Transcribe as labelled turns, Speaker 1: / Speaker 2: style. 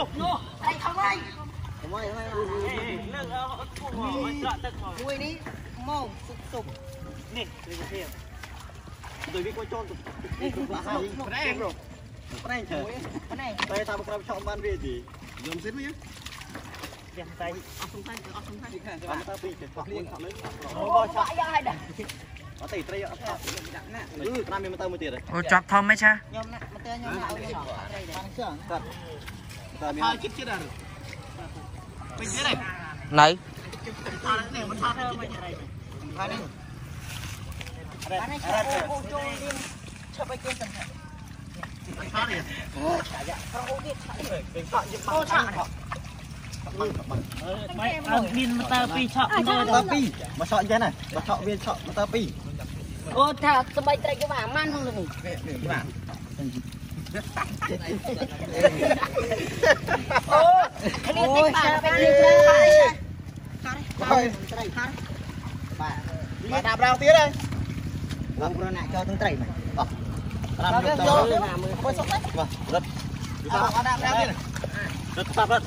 Speaker 1: នោះនោះ
Speaker 2: អីធ្វើអីធ្វើអី
Speaker 1: លើកអត់គួរមកស្រក់ទឹកមក
Speaker 2: មួយនេះមកសុបសុប
Speaker 1: នេះគឺវា
Speaker 3: ដូចវាគាត់ចូលទៅប្រ
Speaker 2: ែង
Speaker 3: ប្រែងទៅ
Speaker 2: ប្រែងត
Speaker 3: ែថាក្រៅឆោមបានវាទេខ្ញុំសិនវិញ
Speaker 1: ចាស់តែ
Speaker 3: អត់សំខាន់អត់សំខាន់ខាងក្រៅតែពីទឹកលៀងខាងលើអូឆក
Speaker 2: ់យ៉ាយដែរ
Speaker 3: អត់ទេត្រីអត់ដាក់
Speaker 2: ដាក់ណាគ
Speaker 3: ឺតាមមានម៉ូតូមួយទៀត
Speaker 4: អូចាប់ធំហ្មងចាខ
Speaker 2: ្ញុំណាម៉ូតូខ្ញុំឲ្យខ្ញុំត្រីដែរបានចឹង
Speaker 3: គាត់
Speaker 4: này.
Speaker 1: Mày ăn pin mà tao pi chọ à, mà tao
Speaker 2: pi
Speaker 3: mà chọ như này mà chọ viên chọ mà tao pi.
Speaker 2: Ô thà tụi bay trai cái bà man không được.
Speaker 3: អូ
Speaker 2: គ្នាតិចបាទពេលនេះហើយត្រីហើយបាទបាទ
Speaker 3: ដល់ប្រងទៀតហើយ
Speaker 2: បងប្រណាក់ចូលទាំងត្រីបាទ
Speaker 3: អស់ប្រាប់យកចូលណ
Speaker 2: ាមើលសុខទ
Speaker 3: ៅបាទរត់បាទអត់ដាក់ប្រាំទៀតរត់ស្បាប់រត់